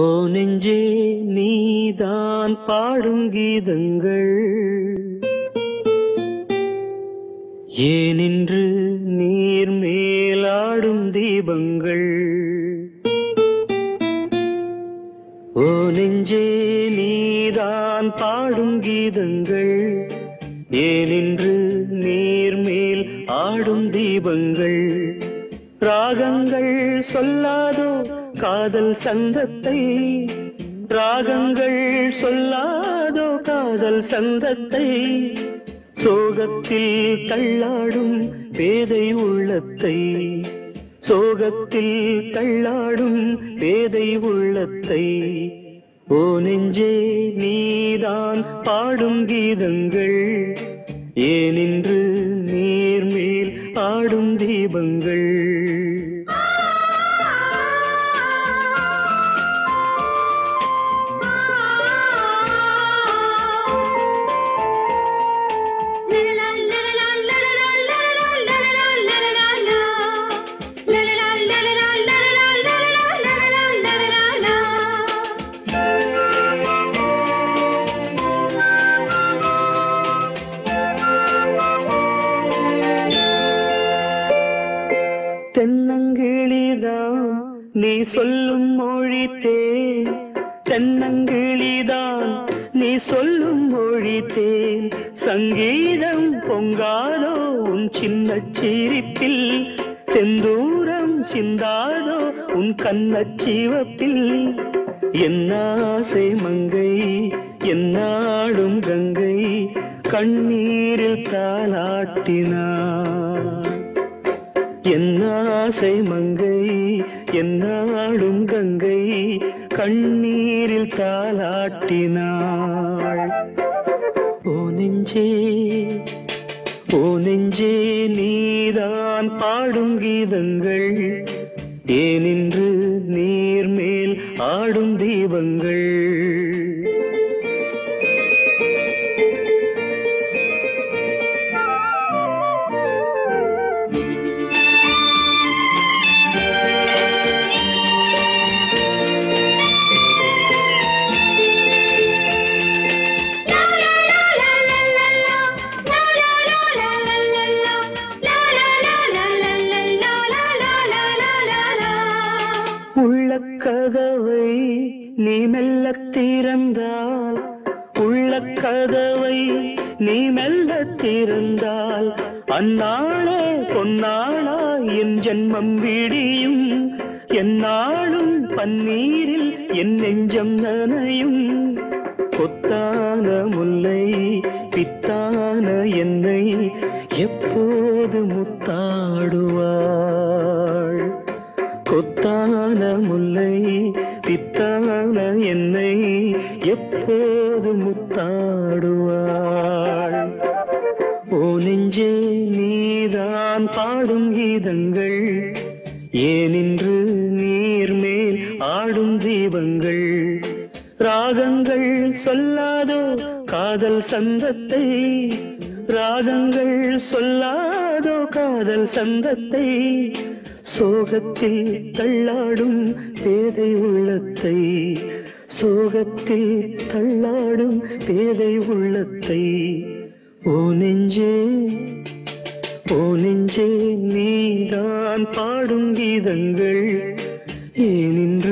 ஓ நெஞ்சே நீதான் பாடும் கீதங்கள். ஏனின்று நீர் மேலாடும் தீபங்கள். ஓ நெஞ்சே நீதான் பாடும் கீதங்கள். ஏனின்று நீர் மேல் ஆடும் தீபங்கள். ராகங்கள் சொல்லாத காதல் சந்தத்தை ராகங்கள் சொல்லாதோ காதல் சந்தத்தை சோகத்தில் தள்ளாடும் பேதை உள்ளத்தை சோகத்தில் தள்ளாடும் பேதை உள்ளத்தை ஓ நெஞ்சே நீதான் பாடும் கீதங்கள். ஏனின்று நீ சொல்லும் மொழி தேன் தென்னங்கிளிதான் நீ சொல்லும் மொழி தேன் சங்கீதம் பொங்காதோ உன் சின்ன சிரிப்பில். செந்தூரம் சிந்தாதோ உன் கண்ண சிவப்பில். என்னாசை மங்கை என்னாடும் கங்கை கண்ணீரில் தாளாட்டினார். என்னாசை மங்கை என்னாடும் கங்கை கண்ணீரில் தாளாட்டினாள். ஓ நெஞ்சே ஓ நெஞ்சே நீதான் பாடும் கீதங்கள். ஏனின்று நீர் மேல் ஆடும் தீபங்கள். நீ மெல்ல திறந்தால் உள்ள கதவை நீ மெல்ல திறந்தால் அந்நாளே பொன்னாளா என் ஜென்மம் விடியும். என்னாலும் பன்னீரில் என் நெஞ்சம் நனையும். கொத்தான முல்லை பித்தான என்னை எப்போது முத்தாடுவாள்? கொத்தான முல்லை எப்போது முத்தாடுவாள். ஓ நெஞ்சே நீதான் பாடும் கீதங்கள். ஏனின்று நீர் மேல் ஆடும் தீபங்கள். ராகங்கள் சொல்லாதோ காதல் சந்தத்தை. ராகங்கள் சொல்லாதோ காதல் சந்தத்தை. சோகத்தில் தள்ளாடும் பேதை உள்ளத்தை. சோகத்தில் தள்ளாடும் பேதை உள்ளத்தை. ஓ நெஞ்சே ஓ நெஞ்சே நீதான் பாடும் கீதங்கள். ஏனென்று